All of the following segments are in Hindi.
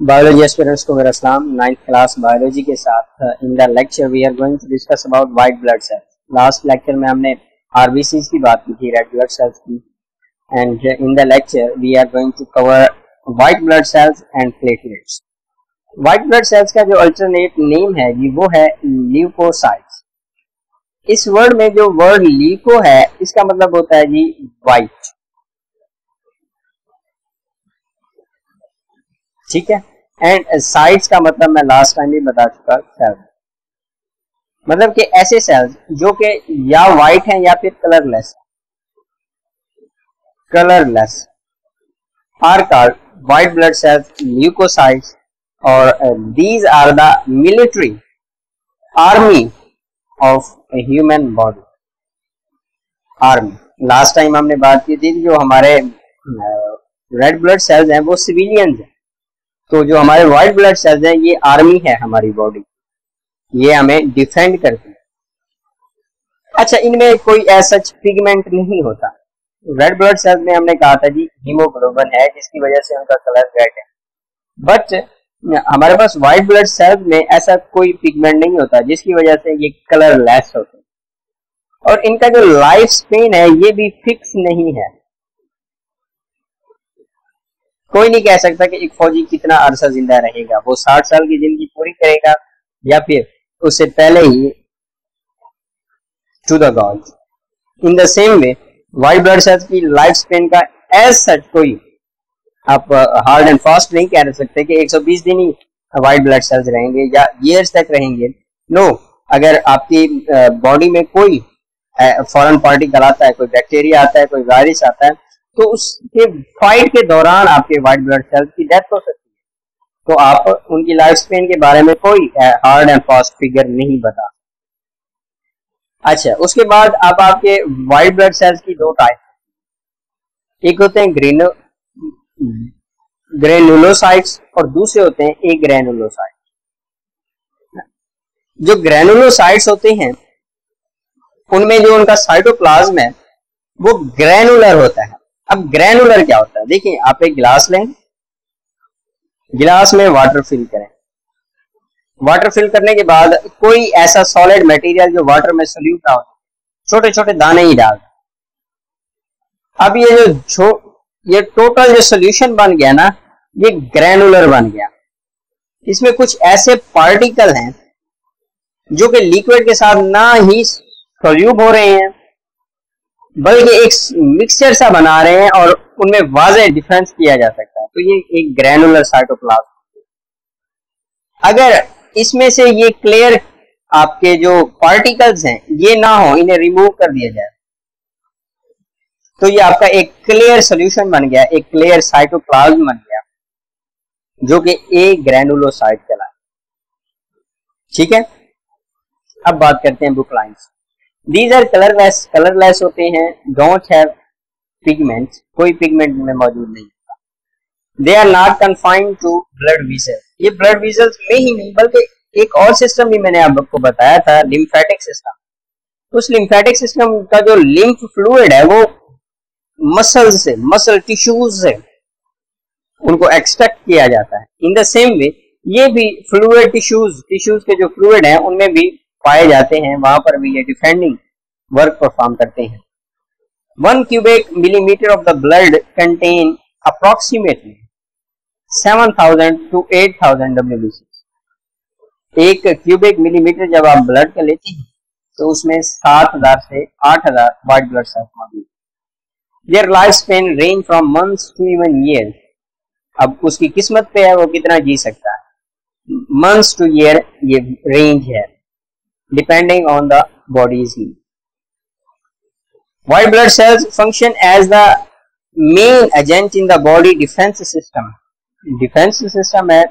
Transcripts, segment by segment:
बायोलॉजी एस्पिरेंट्स को मेरा सलाम। नाइन्थ क्लास बायोलॉजी के साथ in the lecture we are going to discuss about white blood cells last lecture में हमने आरबीसी की बात की थी रेड ब्लड सेल्स की। And in the lecture we are going to cover white blood cells and platelets white blood cells का जो अल्टरनेट नेम है जी वो है ल्यूकोसाइट्स इस वर्ड में जो वर्ड लीको है, इसका मतलब होता है जी वाइट ठीक है? एंड साइड्स का मतलब मैं लास्ट टाइम भी बता चुका सेल मतलब कि ऐसे सेल्स जो कि या वाइट हैं या फिर colourless colourless are called white blood cells leucocytes और these are the military army of human body army last time हमने बात की थी जो हमारे रेड ब्लड सेल्स हैं वो सिविलियंस हैं। तो जो हमारे व्हाइट ब्लड सेल्स हैं, ये आर्मी है हमारी बॉडी ये हमें डिफेंड करती है। अच्छा इनमें कोई ऐसा पिगमेंट नहीं होता। रेड ब्लड सेल्स में हमने कहा था जी हीमोग्लोबिन है, जिसकी वजह से उनका कलर रेड है। बट हमारे पास व्हाइट ब्लड सेल्स में ऐसा कोई पिगमेंट नहीं होता, जिसकी वजह से ये कलर लेस होते और इनका जो लाइफ स्पेन है, ये भी फिक्स नहीं है। कोई नहीं कह सकता कि एक फौजी कितना अरसा ज़िंदा रहेगा। वो साठ साल की ज़िंदगी पूरी करेगा या फिर उससे पहले ही to the god in the same way white blood cells की लाइफ स्पेन का एज सच कोई आप हार्ड एंड फास्ट नहीं कह सकते कि 120 दिन ही व्हाइट ब्लड सेल्स रहेंगे या ईयर्स तक रहेंगे। नो अगर आपकी बॉडी में कोई फॉरेन पार्टिकल आता है, कोई बैक्टीरिया आता है, कोई वायरस आता है तो उसके फाइट के दौरान आपके व्हाइट ब्लड सेल्स की डेथ हो सकती है। तो आप उनकी लाइफ स्पेन के बारे में कोई हार्ड एंड फास्ट फिगर नहीं बता अच्छा उसके बाद अब आपके व्हाइट ब्लड सेल्स की दो टाइप एक होते हैं ग्रेनो ग्रेनुलोसाइट्स और दूसरे होते हैं ए ग्रेनुलोसाइट जो ग्रेनुलोसाइट्स होते हैं, उनमें जो उनका साइटोप्लाज्म है, वो ग्रेनुलर होता है। अब ग्रैनुलर क्या होता है? देखिए, आप एक गिलास लें गिलास में वाटर फिल करें। वाटर फिल करने के बाद कोई ऐसा सॉलिड मटेरियल जो वाटर में सोल्यूट ना हो छोटे छोटे दाने ही डाल। अब ये जो छो, ये टोटल जो सोल्यूशन बन गया ना, ये ग्रैनुलर बन गया। इसमें कुछ ऐसे पार्टिकल हैं, जो कि लिक्विड के साथ ना ही सोल्यूट हो रहे हैं। बल्कि एक मिक्सचर सा बना रहे हैं और उनमें वाजे डिफरेंस किया जा सकता है। तो ये एक ग्रैनुलर साइटोप्लाज्म अगर इसमें से ये क्लियर आपके जो पार्टिकल्स हैं, ये ना हो, इन्हें रिमूव कर दिया जाए तो ये आपका एक क्लियर सोल्यूशन बन गया, एक क्लियर साइटोप्लाज्म बन गया, जो कि ए ग्रैनुलोसाइट कहलाए ठीक है? अब बात करते हैं book lines these are colourless colourless होते हैं। डोंट हैव पिगमेंट कोई पिगमेंट में मौजूद नहीं होता। They are not confined to blood vessel ये ब्लड वीजल्स में ही नहीं, बल्कि एक और सिस्टम भी मैंने आपको बताया था लिम्फेटिक सिस्टम उस लिम्फेटिक सिस्टम का जो लिम्फ फ्लूइड है, वो मसल से मसल टिश्यूज से उनको एक्सट्रैक्ट किया जाता है। इन द सेम वे ये भी फ्लूड टिश्यूज टिश्यूज के जो फ्लूड हैं, उनमें भी पाए जाते हैं, वहाँ पर भी ये डिफेंडिंग वर्क परफॉर्म करते हैं। One cubic millimetre of the blood contain approximately 7000 to 8000 WBC एक क्यूबिक मिलीमीटर जब आप ब्लड का लेते हैं तो उसमें 7000 से 8000 व्हाइट ब्लड सेल्स मौजूद their life span range from months to even year अब उसकी किस्मत पे है, वो कितना जी सकता है। मंथ्स टू ईयर ये रेंज है। Depending on the body's need. White blood cells function as the main agent in the body defense system. Defence system है,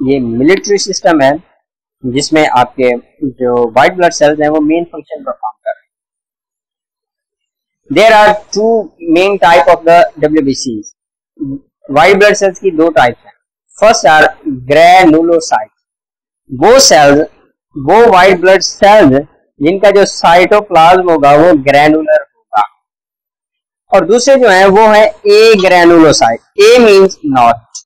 ये मिलिट्री सिस्टम है, जिसमें आपके जो व्हाइट ब्लड सेल्स हैं, वो मेन फ़ंक्शन परफॉर्म कर रहे हैं there are two main type of the W white blood cells की दो टाइप हैं फ़र्स्ट आर ग्रेनुलोसाइट वो सेल्स वो व्हाइट ब्लड सेल्स जिनका जो साइटोप्लाज्म होगा, वो ग्रेनुलर होगा। और दूसरे जो है, वो है agranulocyte a means not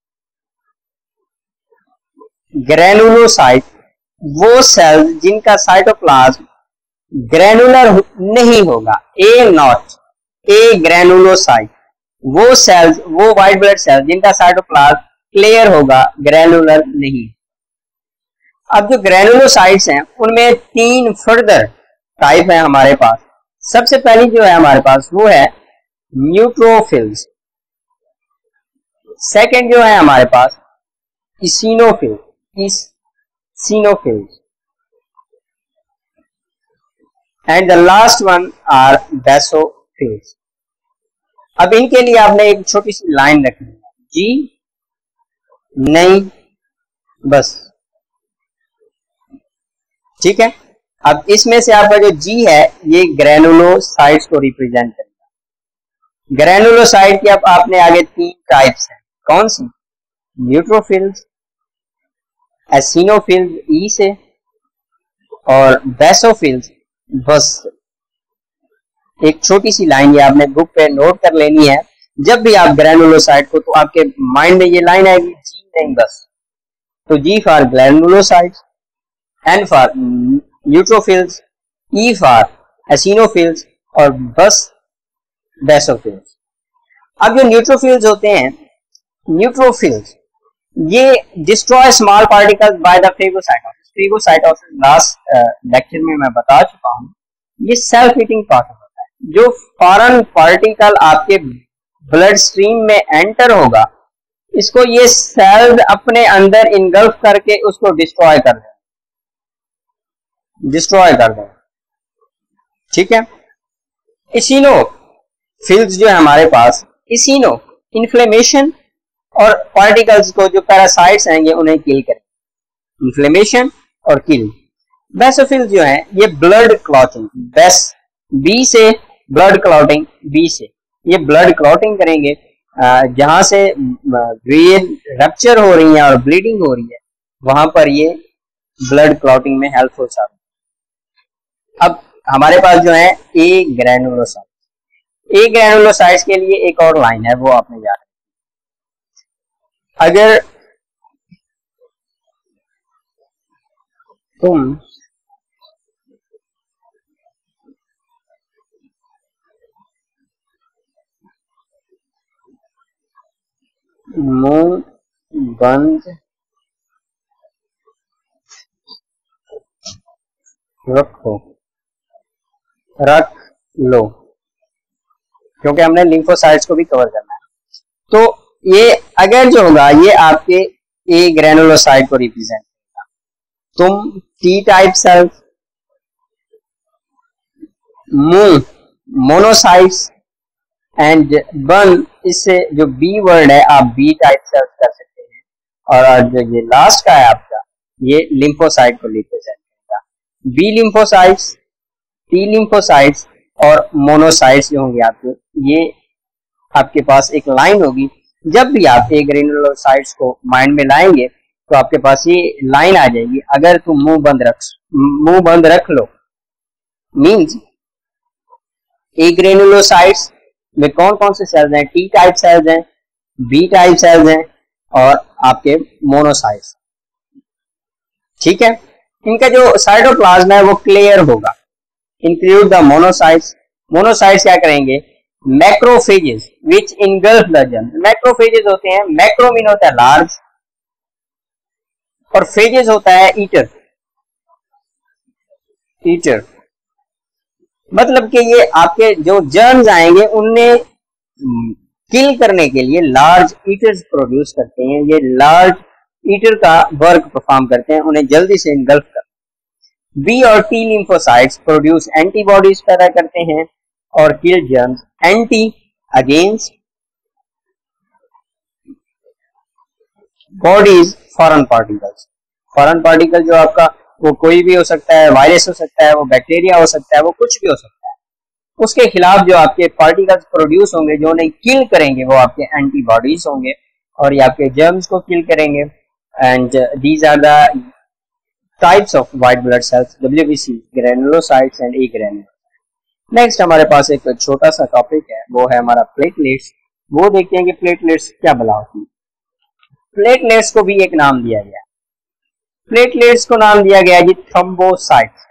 granulocyte वो सेल्स जिनका साइटोप्लाज्म ग्रेनुलर नहीं होगा। ए नॉट ए ग्रेनुलोसाइट वो सेल्स वो व्हाइट ब्लड सेल्स जिनका साइटोप्लाज्म क्लियर होगा ग्रेनुलर नहीं। अब जो ग्रेनुलोसाइट्स हैं, उनमें तीन फर्दर टाइप है हमारे पास। सबसे पहली जो है हमारे पास, वो है न्यूट्रोफिल्स सेकंड जो है हमारे पास eosinophil eosinophils and the last one are basophils अब इनके लिए आपने एक छोटी सी लाइन रखनी है। जी? नहीं? बस। ठीक है? अब इसमें से आपका जो जी है, ये ग्रेनुलोसाइड्स को रिप्रेजेंट करेगा। ग्रेनुलोसाइड की अब आपने आगे तीन टाइप्स हैं। कौन सी? न्यूट्रोफिल्स एसिनोफिल्स ई से, और बेसोफिल्स बस एक छोटी सी लाइन ये आपने बुक पे नोट कर लेनी है। जब भी आप ग्रेनुलोसाइड को तो आपके माइंड में ये लाइन आएगी जी नहीं बस। तो G for granulocyte N for neutrophils E for eosinophils और बस बेसोफिल्स अब जो न्यूट्रोफिल्स होते हैं न्यूट्रोफिल्स ये destroy small particles by the phagocytosis phagocytosis last lecture में मैं बता चुका हूँ, ये सेल्फ हीटिंग प्रोसेस होता है। जो फॉरन पार्टिकल आपके ब्लड स्ट्रीम में एंटर होगा, इसको ये सेल्स अपने अंदर इनगल्फ करके उसको डिस्ट्रॉय कर दें डिस्ट्रॉय कर दें। ठीक है? इसीनो फिल्स जो है हमारे पास इसीनो इन्फ्लेमेशन और पार्टिकल्स को जो पैरासाइट्स आएँगे उन्हें किल करें। इन्फ्लेमेशन और किल बेसोफिल जो है, ये ब्लड क्लॉटिंग बेस बी से ब्लड क्लॉटिंग बी से। ये ब्लड क्लॉटिंग करेंगे जहाँ से वेन रप्चर हो रही है और ब्लीडिंग हो रही है, वहाँ पर ये ब्लड क्लॉटिंग में हेल्पफुल साबित अब हमारे पास जो है ए ग्रेनुलोसाइट ए ग्रेनुलोसाइट्स के लिए एक और लाइन है, वो आपने याद अगर तुम मुँह बंद रखो। रख लो। क्योंकि हमने लिम्फोसाइट्स को भी कवर करना है। तो ये अगर जो होगा, ये आपके ए ग्रेनुलोसाइट को रिप्रेजेंट करेगा। तुम टी टाइप सेल्स मुँह मोनोसाइट्स एंड बन इससे जो बी वर्ड है, आप बी टाइप सेल्स कर सकते हैं। और जो ये लास्ट का है आपका, ये लिम्फोसाइट को रिप्रेजेंट करेगा। बी लिम्फोसाइट्स टी लिम्फोसाइट्स और मोनोसाइट्स जो होंगे आपके, ये आपके पास एक लाइन होगी। जब भी आप एक ग्रेनुलोसाइट्स को माइंड में लाएँगे तो आपके पास ये लाइन आ जाएगी। अगर तुम मुँह बंद रख, मुँह बंद रख लो मींस ए ग्रेनुलोसाइट्स में कौन कौन से सेल्स हैं? टी टाइप सेल्स हैं बी टाइप सेल्स हैं और आपके मोनोसाइट्स ठीक है? इनका जो साइटोप्लाज्म है, वो क्लियर होगा। इंक्लूड द मोनोसाइट्स मोनोसाइट्स क्या करेंगे? Macrophages which engulf the germ macrophages होते हैं मैक्रोमीन होता है लार्ज और फेजेस होता है ईटर ईटर मतलब कि ये आपके जो जर्म्स आएँगे उनमें किल करने के लिए लार्ज ईटर्स प्रोड्यूस करते हैं। ये लार्ज ईटर का वर्क परफॉर्म करते हैं, उन्हें जल्दी से इनगल्फ कर बी और टी लिम्फोसाइट्स प्रोड्यूस एंटीबॉडीज पैदा करते हैं और kill germs anti against bodies foreign particles foreign particle जो आपका, वो कोई भी हो सकता है वायरस हो सकता है, वो बैक्टीरिया हो सकता है, वो कुछ भी हो सकता है। उसके खिलाफ जो आपके पार्टिकल्स प्रोड्यूस होंगे, जो उन्हें किल करेंगे, वो आपके एंटीबॉडीज होंगे और ये आपके जर्म्स को किल करेंगे। And these are the types of white blood cells WBC granulocytes and agranulocyte next हमारे पास एक छोटा सा टॉपिक है, वो है हमारा प्लेटलेट्स वो देखते हैं कि प्लेटलेट्स क्या बला होती है। प्लेटलेट्स को भी एक नाम दिया गया। प्लेटलेट्स को नाम दिया गया जी थ्रोम्बोसाइट्स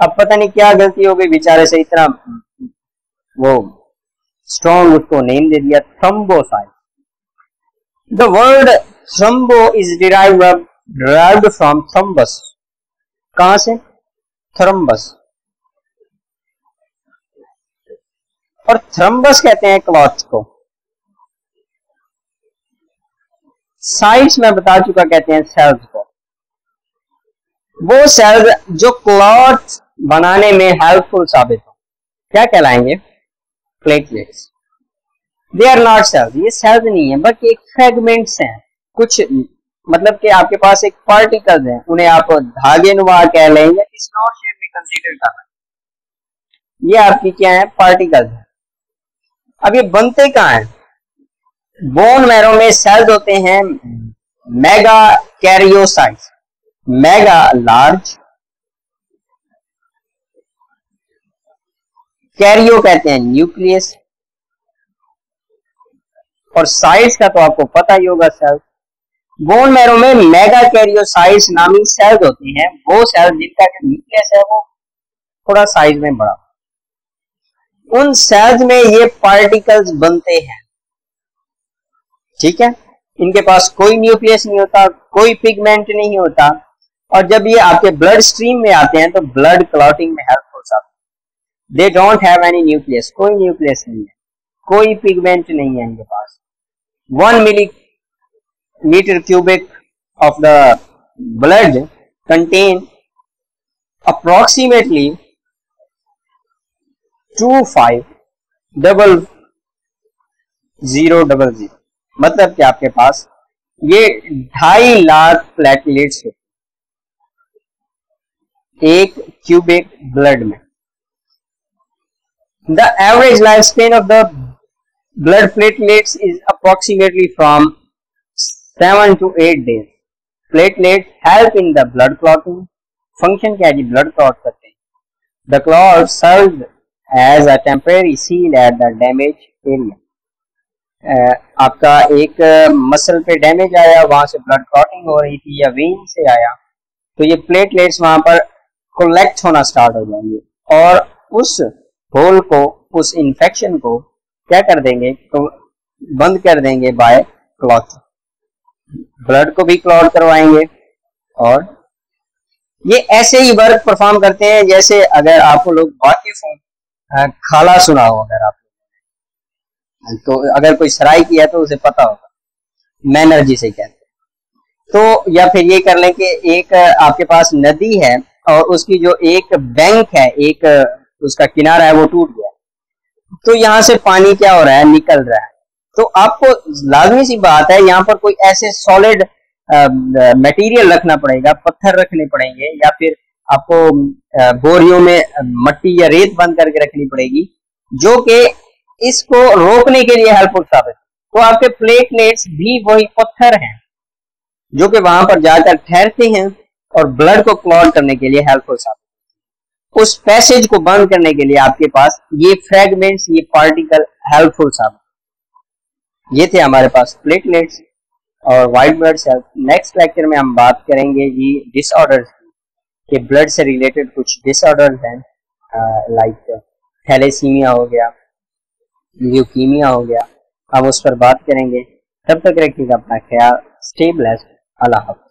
अब पता नहीं क्या गलती हो गई, बेचारे से इतना, वो स्ट्रॉन्ग उसको नेम दे दिया thrombocyte the word thrombo is derive derived from thrombus कहाँ से? थ्रम्बस और थ्रम्बस कहते हैं क्लॉथ को। साइड्स में बता चुका कहते हैं सेल्स को। वो सेल्स जो क्लॉथ बनाने में हेल्पफुल साबित हो। क्या कहलाएँगे? Platelets they are not cells ये सेल्स नहीं है, बल्कि एक फ्रेगमेंट्स हैं। कुछ मतलब कि आपके पास एक पार्टिकल्स है उन्हें आप धागे नुमा कह लें या किसी और शेप में कंसीडर कर रहे ये आपकी क्या है? पार्टिकल हैं। अब ये बनते कहाँ हैं? बोन मैरो में सेल्स होते हैं megakaryocytes mega large karyo कहते हैं न्यूक्लियस और साइज़ का तो आपको पता ही होगा सेल्स बोन मैरो में मेगा कैरियोसाइट्स नामी सेल्स होते हैं, वो सेल्स जिनका जो न्यूक्लियस है वो थोड़ा साइज़ में बड़ा उन सेल्स में ये पार्टिकल्स बनते हैं। ठीक है? इनके पास कोई न्यूक्लियस नहीं होता, कोई पिगमेंट नहीं होता, और जब ये आपके ब्लड स्ट्रीम में आते हैं तो ब्लड क्लॉटिंग में हेल्प हो जाता they don't have any nucleus कोई न्यूक्लियस नहीं है, कोई पिगमेंट नहीं है इनके पास। One milli cubic of the blood contain approximately two five double zero double zero मतलब कि आपके पास ये ढाई लाख प्लेटलेट्स है। एक क्यूबिक ब्लड में। The average life span of the blood platelets is approximately from seven to eight days platelet help in the blood clotting function क्या जी? ब्लड क्लॉट करते हैं। The clot serve as a temporary seal at the damage area आपका एक मसल पे डैमेज आया, वहाँ से ब्लड क्लॉटिंग हो रही थी या वेन से आया तो ये प्लेटलेट्स वहाँ पर कलेक्ट होना स्टार्ट हो जाएँगे। और उस होल को, उस इंफेक्शन को क्या कर देंगे? तो बंद कर देंगे बाय क्लॉथ ब्लड को भी क्लॉट करवाएँगे और ये ऐसे ही वर्क परफॉर्म करते हैं जैसे अगर आपको लोग वाकिफ हो खाला सुना हो अगर आप तो अगर कोई सराय किया तो उसे पता होगा। मैनर जिसे कहते हैं। तो या फिर ये कर लें कि एक आपके पास नदी है और उसकी जो एक बैंक है, एक उसका किनारा है वो टूट गया। तो यहाँ से पानी क्या हो रहा है, निकल रहा है। तो आपको लाजमी सी बात है, यहाँ पर कोई ऐसे सॉलिड मटेरियल रखना पड़ेगा, पत्थर रखने पड़ेंगे, या फिर आपको बोरियों में मट्टी या रेत बंद करके रखनी पड़ेगी, जो कि इसको रोकने के लिए हेल्पफुल साबित तो आपके प्लेटलेट्स भी वही पत्थर हैं, जो कि वहाँ पर जाकर ठहरते हैं और ब्लड को क्लॉट करने के लिए हेल्पफुल साबित उस पैसेज को बंद करने के लिए आपके पास ये फ्रेगमेंट्स ये पार्टिकल हेल्पफुल साबित ये थे हमारे पास प्लेटलेट्स और white blood cells next lecture में हम बात करेंगे जी डिसऑर्डर्स के ब्लड से रिलेटेड कुछ डिसऑर्डर हैं। लाइक थैलेसीमिया हो गया ल्यूकीमिया हो गया। हम उस पर बात करेंगे। तब तक रखिएगा अपना ख्याल। स्टे ब्लेस्ड अल्लाह हाफ़िज़।